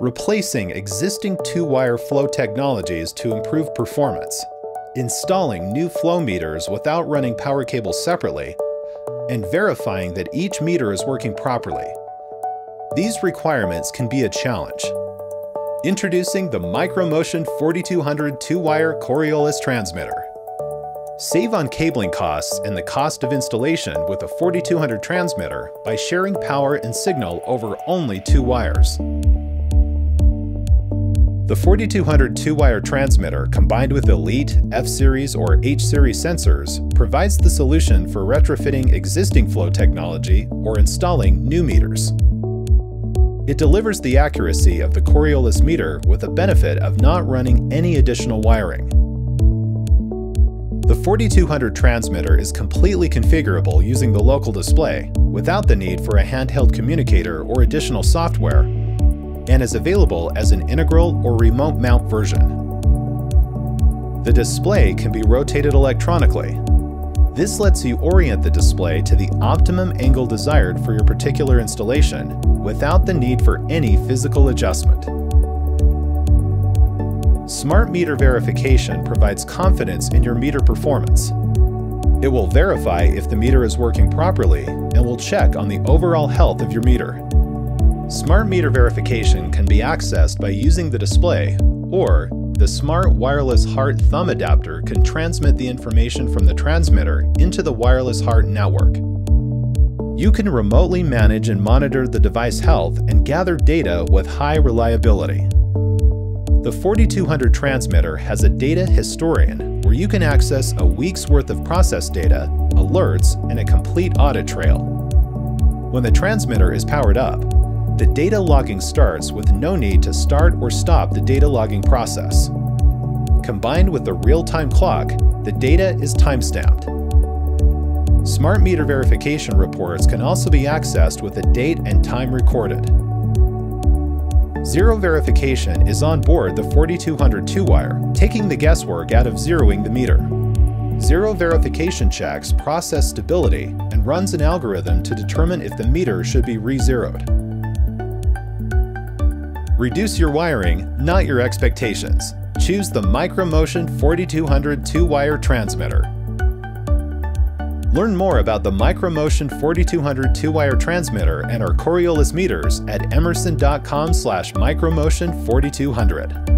replacing existing two-wire flow technologies to improve performance, installing new flow meters without running power cables separately, and verifying that each meter is working properly. These requirements can be a challenge. Introducing the Micro Motion 4200 two-wire Coriolis transmitter. Save on cabling costs and the cost of installation with a 4200 transmitter by sharing power and signal over only two wires. The 4200 two-wire transmitter combined with Elite, F-Series, or H-Series sensors provides the solution for retrofitting existing flow technology or installing new meters. It delivers the accuracy of the Coriolis meter with the benefit of not running any additional wiring. The 4200 transmitter is completely configurable using the local display without the need for a handheld communicator or additional software and is available as an integral or remote mount version. The display can be rotated electronically. This lets you orient the display to the optimum angle desired for your particular installation without the need for any physical adjustment. Smart Meter Verification provides confidence in your meter performance. It will verify if the meter is working properly and will check on the overall health of your meter. Smart Meter Verification can be accessed by using the display, or the Smart Wireless HART THUM Adapter can transmit the information from the transmitter into the wireless HART network. You can remotely manage and monitor the device health and gather data with high reliability. The 4200 transmitter has a data historian where you can access a week's worth of process data, alerts, and a complete audit trail. When the transmitter is powered up, the data logging starts with no need to start or stop the data logging process. Combined with the real-time clock, the data is time-stamped. Smart meter verification reports can also be accessed with a date and time recorded. Zero verification is on board the 4200 two-wire, taking the guesswork out of zeroing the meter. Zero verification checks process stability and runs an algorithm to determine if the meter should be re-zeroed. Reduce your wiring, not your expectations. Choose the Micro Motion 4200 two-wire transmitter. Learn more about the Micro Motion 4200 two-wire transmitter and our Coriolis meters at emerson.com slash micromotion 4200.